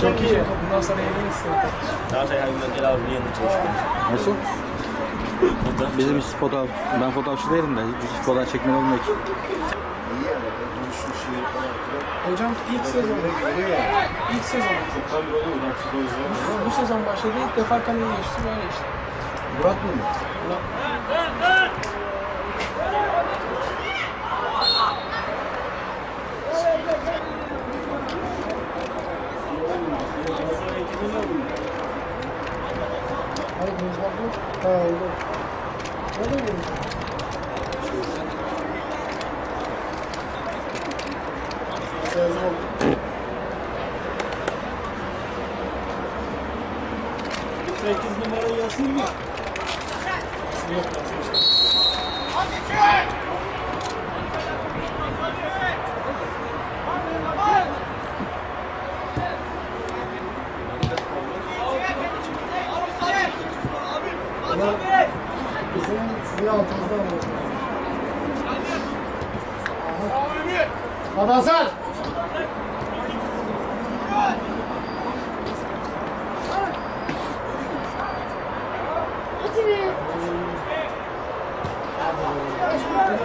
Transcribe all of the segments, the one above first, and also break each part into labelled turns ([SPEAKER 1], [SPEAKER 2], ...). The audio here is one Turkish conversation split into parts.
[SPEAKER 1] Çok iyi. Bundan sonra evin istiyorum.
[SPEAKER 2] Her şey her gün Celal abinin yanında çalışıyorum.
[SPEAKER 3] Nasıl?
[SPEAKER 2] Fotoğraf.
[SPEAKER 3] Bizim hiç fotoğraf, ben fotoğrafçı değilim de hiç fotoğraf çekmeli olmuyor ki.
[SPEAKER 4] İyi yani. Duruşu şey falan.
[SPEAKER 1] Hocam ilk sezon. İlk sezon.
[SPEAKER 4] Tabii olur. Bak futbolcular.
[SPEAKER 1] Bu sezon başladı. İlk defa kaleye geçti. Böyle işte.
[SPEAKER 4] Murat mı?
[SPEAKER 1] Hayır, Denizler bu. Ha oldu. Ne de
[SPEAKER 2] 8 numara yazayım mı?
[SPEAKER 1] Yok. Bizim sizin altınızda mı? Hasan! Hadi.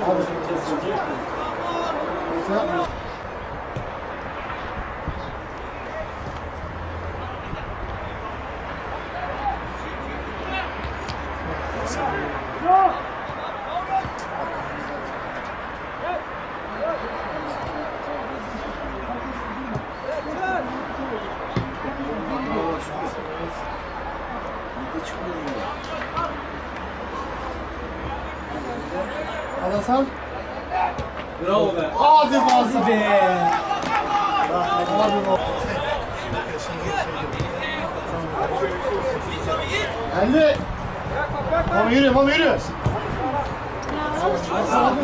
[SPEAKER 1] Hadi Hasan.
[SPEAKER 2] Bravo be.
[SPEAKER 1] Hadi bazı be. Hadi. Geldi. Mama yürü, mama yürü. Hadi Hasan.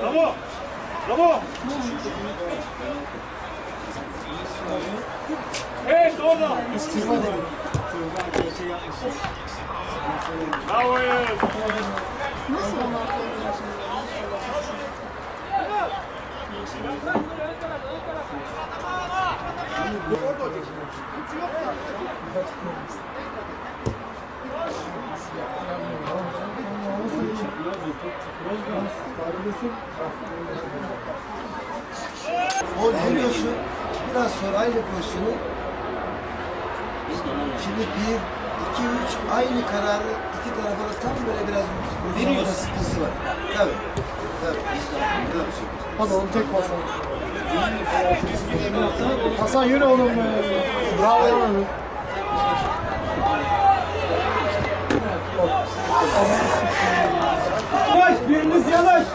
[SPEAKER 2] Bravo. Bravo. Evet orada.
[SPEAKER 1] Çıkmadı.
[SPEAKER 2] Bravo.
[SPEAKER 4] O giriyorsun. Biraz sonra aynı pozisyonu. Şimdi bir, iki, üç aynı kararı iki tarafa da tam böyle biraz uzamada sıkıntısı var. Tabii. Tabii.
[SPEAKER 1] Hadi oğlum tek pas al. Hasan yürü oğlum be. Bravo oğlum.
[SPEAKER 2] Yavaş biriniz yavaş.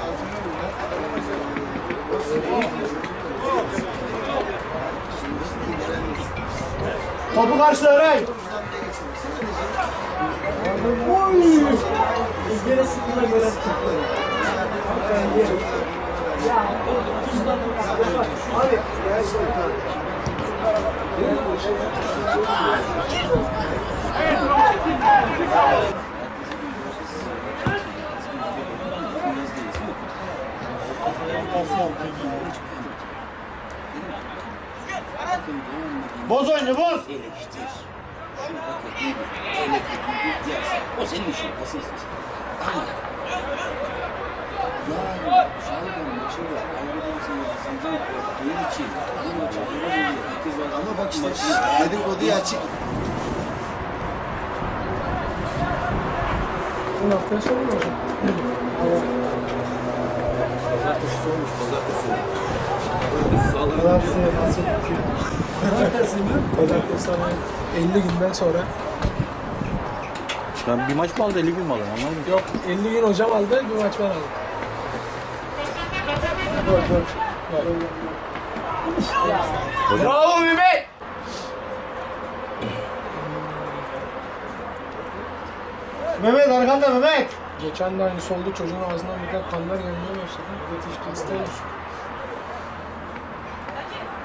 [SPEAKER 1] Topu karşıla Eray.
[SPEAKER 2] Boz oyunu boz.
[SPEAKER 5] Eleştir. Şunu bak iyi bir örnek bir yaz. O senin işin, asıl işin. Ama yani Şalgam maçı var. Avrupa'nın seyircisinden korktuğun için bu maçı itibar
[SPEAKER 4] Ama bak işte dedikoduya açık.
[SPEAKER 1] Bu noktaya sorun mu hocam? Pazartesi nasıl Pazartesi mi? Pazartesi sonra 50 günden sonra.
[SPEAKER 3] Ben bir maç mı aldı 50 gün mü aldı anlamadım.
[SPEAKER 1] Yok 50 gün hocam aldı, bir maç ben aldım. Gol gol. Gol.
[SPEAKER 2] Bravo Mehmet. Mehmet arkanda Mehmet.
[SPEAKER 1] Geçen de aynısı oldu. Çocuğun ağzından birden kanlar gelmeye başladı. Yetişti hastaymış.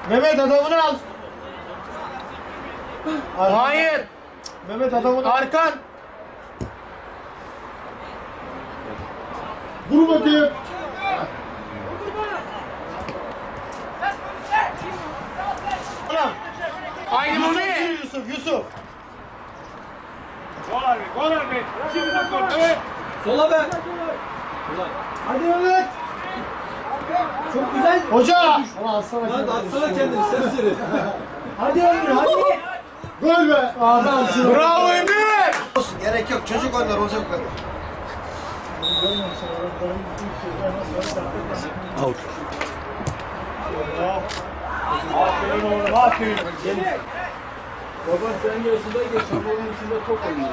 [SPEAKER 2] Mehmet adamını al. Hayır. Mehmet adamını Arkan. Vur bakayım. Aynı Mehmet. Yusuf, Yusuf.
[SPEAKER 4] Sola be.
[SPEAKER 2] Hadi Mehmet.
[SPEAKER 4] Çok güzel.
[SPEAKER 2] Hoca.
[SPEAKER 1] Ama alsana
[SPEAKER 4] Lan
[SPEAKER 1] kendini.
[SPEAKER 4] atsana kendini serseri.
[SPEAKER 2] Hadi Emre hadi. Gol be.
[SPEAKER 1] Adamsın.
[SPEAKER 2] Bravo Emre.
[SPEAKER 4] Olsun gerek yok. Çocuk onlar olacak bu kadar.
[SPEAKER 3] Out.
[SPEAKER 2] Aferin oğlum aferin.
[SPEAKER 4] Baba sen yaşındayken şampiyonun içinde top oynuyor.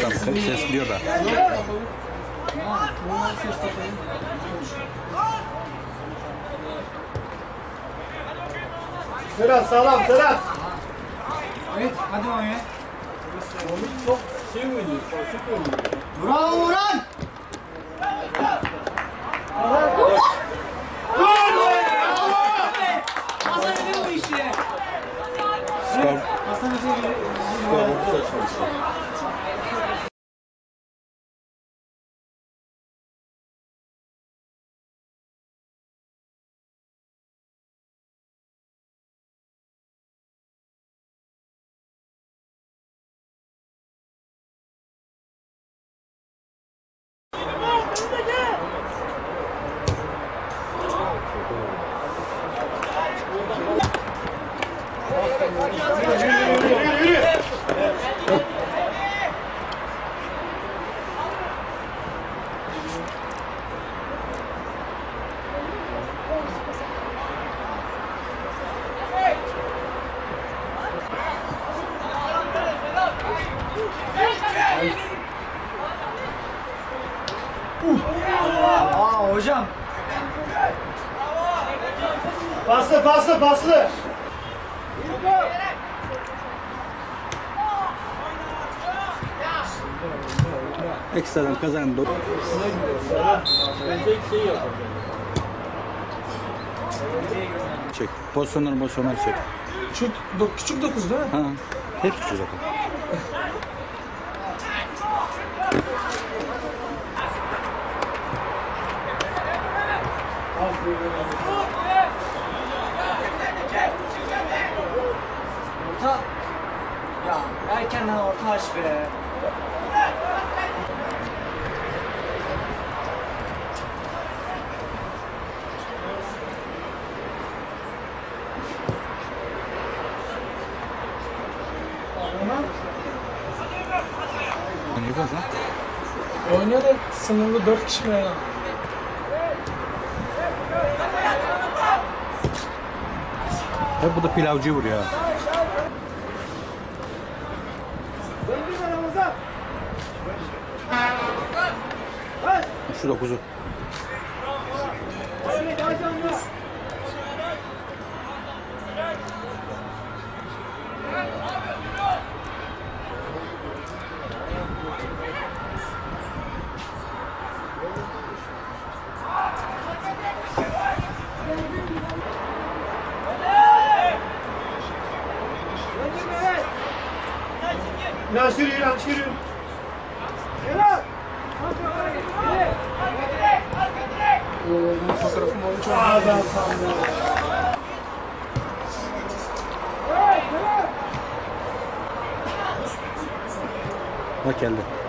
[SPEAKER 3] Tam ses diyor da.
[SPEAKER 2] Serhat sağlam Serhat.
[SPEAKER 1] Evet hadi Mami.
[SPEAKER 2] Çok şey oynuyor. Bravo Yürü
[SPEAKER 1] Aa hocam.
[SPEAKER 2] Paslı paslı paslı.
[SPEAKER 3] Ekstradan kazandı. Çek. Pozisyonları pozisyonları çek.
[SPEAKER 1] Küçük, do, küçük dokuz değil mi?
[SPEAKER 3] Ha. Hepsi şu zaten.
[SPEAKER 6] Orta. Ya erkenden orta aç be.
[SPEAKER 1] Oynuyor da sınırlı dört kişi mi ya?
[SPEAKER 3] Hep bu da pilavcı vuruyor. Şu dokuzu.
[SPEAKER 2] İnanç yürü İnanç yürü.
[SPEAKER 1] Oo, bu fotoğrafım oldu çok.
[SPEAKER 2] Adam sandı.
[SPEAKER 3] Bak geldi.